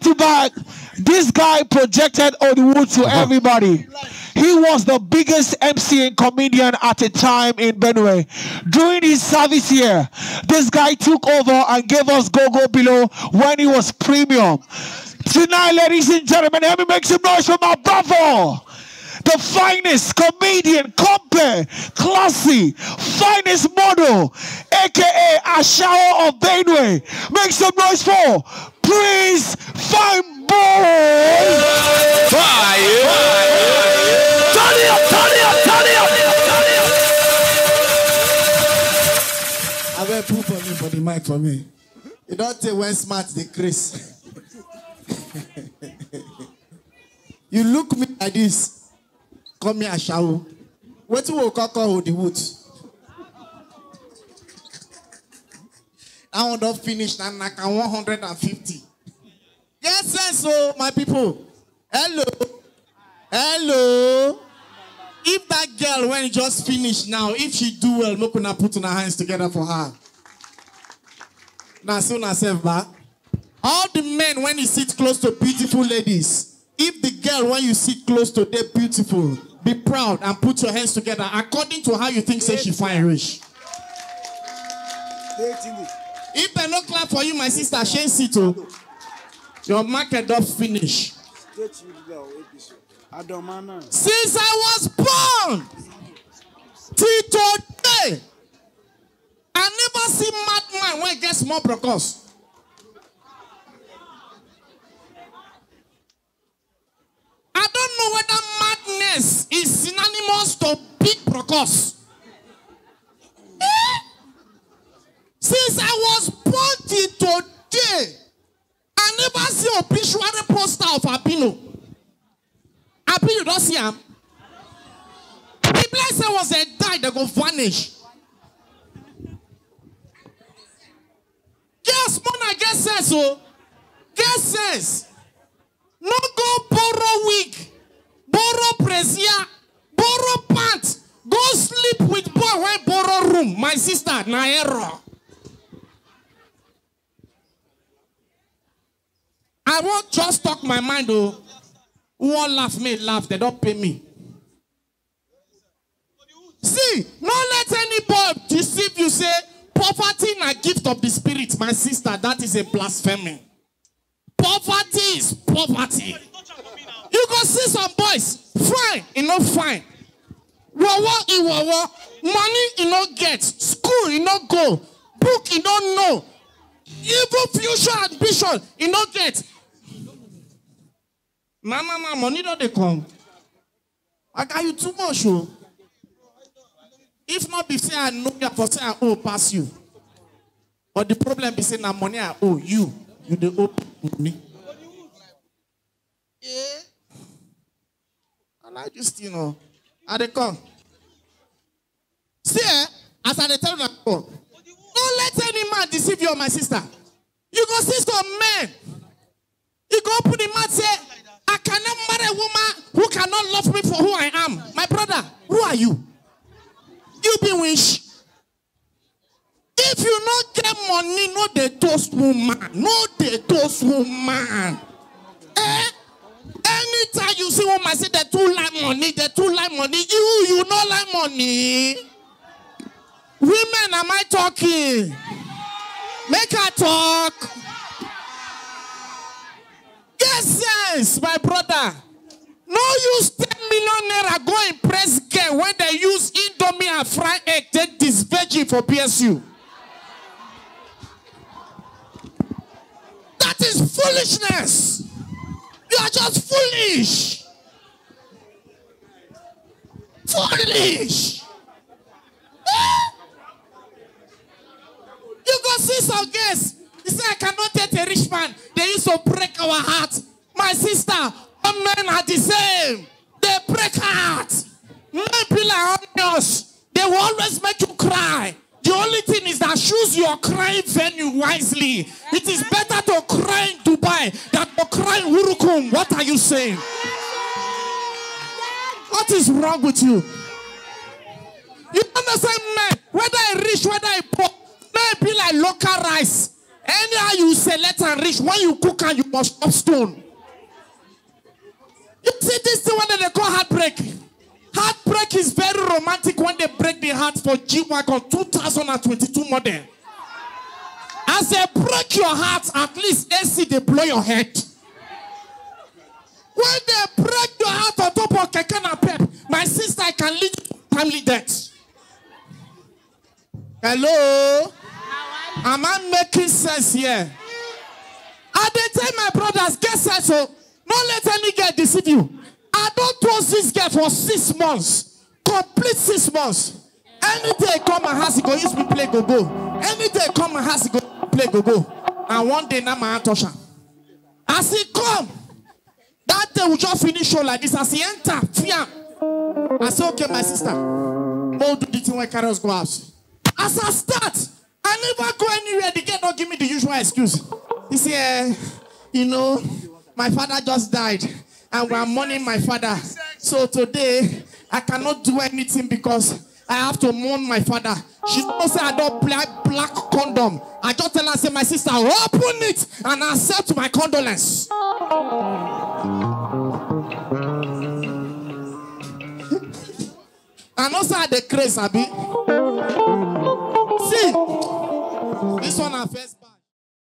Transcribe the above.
back to back, this guy projected Hollywood to uh-huh. everybody. He was the biggest MC and comedian at a time in Benue. During his service here, this guy took over and gave us Go Go Below when he was premium. Tonight, ladies and gentlemen, let me make some noise for my bravo. The finest comedian, compare, classy, finest model, aka Ashawo of Benue. Make some noise for Prince Fine Boy. Fire! Turn it up, turn it up, turn it up. I will put for me for the mic for me. You don't say when smart Chris. you look me like this. Call me a shower. What will call hold the wood? I want to finish and like 150. Yes, yes, so my people. Hello. Hello. If that girl when it just finished now, if she do well, make una put her hands together for her. Now soon herself back. All the men when you sit close to beautiful ladies, if the girl when you sit close to they beautiful, be proud and put your hands together according to how you think say she fine rich. If they no clap for you, my sister, she sit oh. Your market don't finish. Since I was born till today, I never see madman when get small brokers. I don't know madness is synonymous to big brokers. Eh? Since I was born till today, I never see obituary poster of Abino. Abi, you don't see him? The blessing was a die, they go vanish. Yes, man, I guess so. Get sense. No go borrow wig, borrow brazier, borrow pants. Go sleep with boy when borrow room. My sister, na error. I won't just talk my mind, though. Who won't laugh me, laugh. They don't pay me. See, not let any boy deceive you. Say, poverty is a gift of the spirit, my sister. That is a blasphemy. Poverty is poverty. Go see some boys, fine, you know, fine. E wawa. Money, you no get. School, you no go. Book, you don't know. Even future ambition, you no get. Mama, mama, money don't they come. I got you too much, oh. If not be say I know you for say I owe pass you. But the problem be say na money I owe you. You the owe me. I like this thing, you know. I they come. See, eh, as I tell you now, don't let any man deceive you or my sister. You go see some men. You go open the mouth say, I cannot marry a woman who cannot love me for who I am. My brother, who are you? You be wish. If you not get money, no the toast woman. No the toast woman. Eh? Anytime you see woman say like money, they too like money. You, you not like money. Women, am I talking? Make her talk. Get sense, my brother. No use 10 million naira go impress girl when they use Indomie and fried egg take this veggie for PSU. That is foolishness. You are just foolish. Eh? You go see some guests. You say, I cannot date a rich man. They used to break our hearts. My sister, all men are the same. They break heart. Men be like onions. They will always make you cry. The only thing is that choose your crying venue wisely. It is better to cry in Dubai than to cry in Wurukum. What are you saying? What is wrong with you? You understand, man? Whether I rich, whether I poor, men be like local rice. Anyhow you select and reach, when you cook and you must chop stone. You see this thing when they call heartbreak. Heartbreak is very romantic when they break the heart for G-Wagon 2022 model. As they break your heart, at least AC they blow your head. When they break can lead to timely death. Hello? Am I making sense here? I dey tell my brothers, get sense, oh. so don't let any girl deceive you. I don't trust this girl for six months. Complete six months. Any day come house, he go use me play go go. Any day come house, he go play go go. And one day now my touch am. As he come, that day we just finish show like this. As he enter, fiam. I say, okay, my sister, thing when carry us go house. As I start, I never go anywhere. The girl don't give me the usual excuse. He say, eh, you know, my father just died, and we are mourning my father. So today, I cannot do anything because I have to mourn my father. She say I don't play black condom. I just tell her, say, my sister, open it and accept my condolence. Also at the craze, Abi. See, this one first.